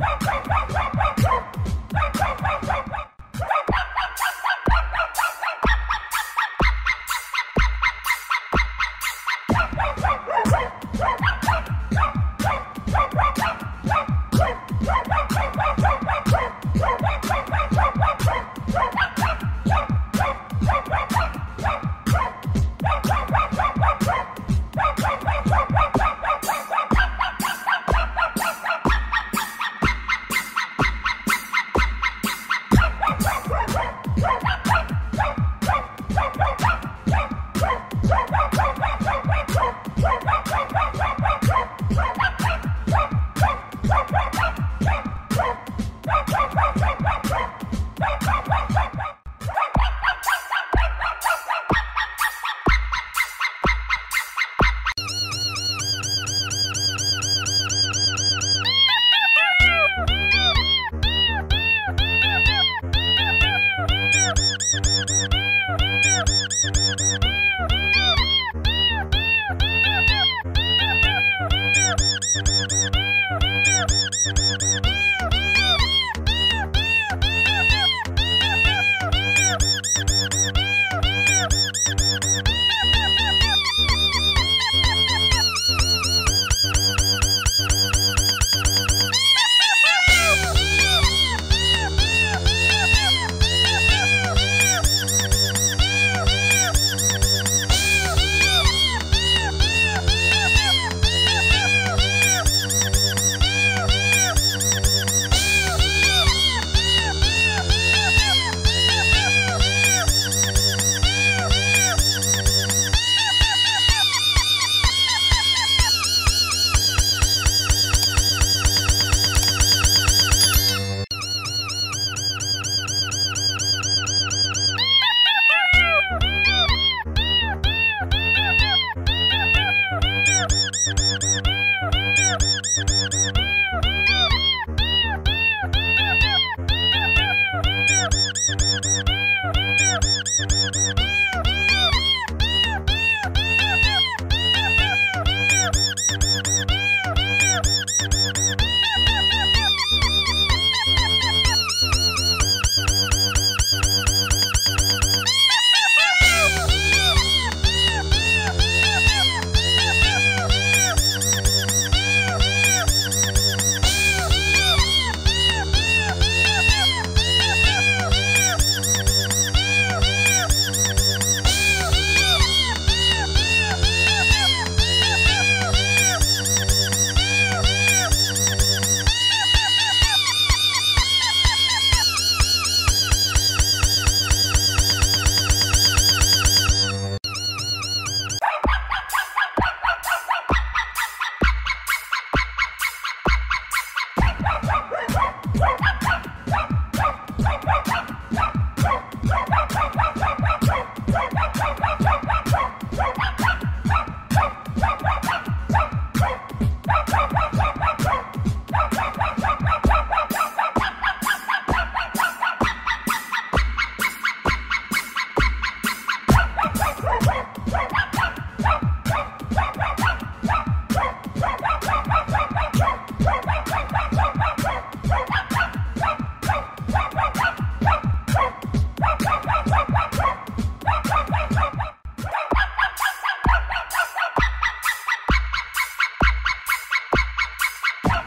Woo! Bye.